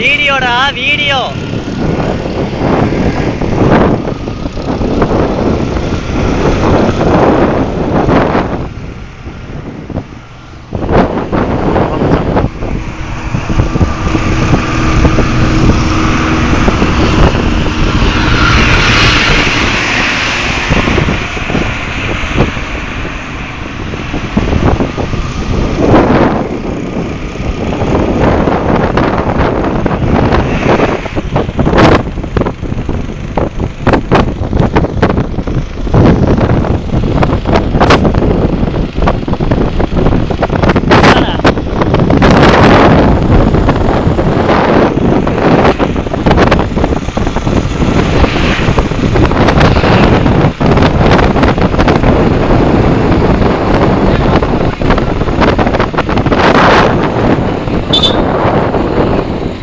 வீடியோடா video.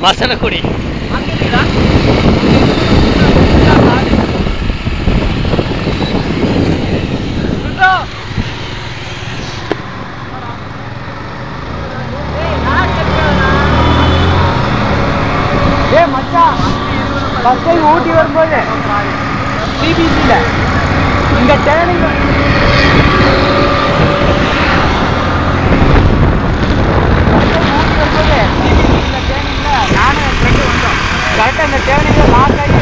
வசனக்குடி. ஏ மச்சான் first time ஊட்டி வரும்போது சிபிசியில் இங்கே டேர்னிங் ಕರೆಕ್ಟಾಗಿ ದೇವನಿಗೆ ಮಾತಾಡಿ